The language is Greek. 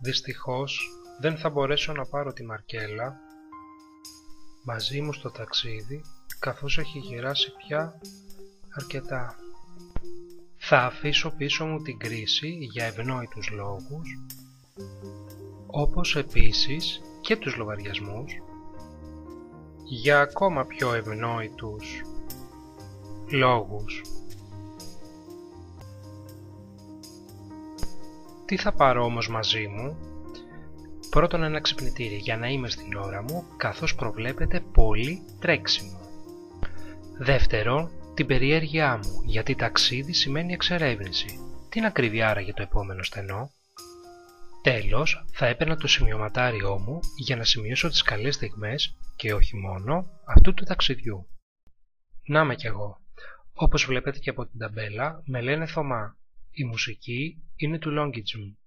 Δυστυχώς δεν θα μπορέσω να πάρω τη Μαρκέλα μαζί μου στο ταξίδι καθώς έχει γεράσει πια αρκετά. Θα αφήσω πίσω μου την κρίση για ευνόητους λόγους όπως επίσης και τους λογαριασμούς για ακόμα πιο ευνόητους λόγους. Τι θα πάρω όμως μαζί μου; Πρώτον ένα ξυπνητήρι για να είμαι στην ώρα μου καθώς προβλέπεται πολύ τρέξιμο. Δεύτερον, την περιέργειά μου γιατί ταξίδι σημαίνει εξερεύνηση. Τι να κρύβει για το επόμενο στενό; Τέλος, θα έπαιρνα το σημειωματάριό μου για να σημειώσω τις καλές στιγμές και όχι μόνο αυτού του ταξιδιού. Να με κι εγώ. Όπως βλέπετε και από την ταμπέλα, με λένε Θωμά. Η μουσική είναι του Longitude.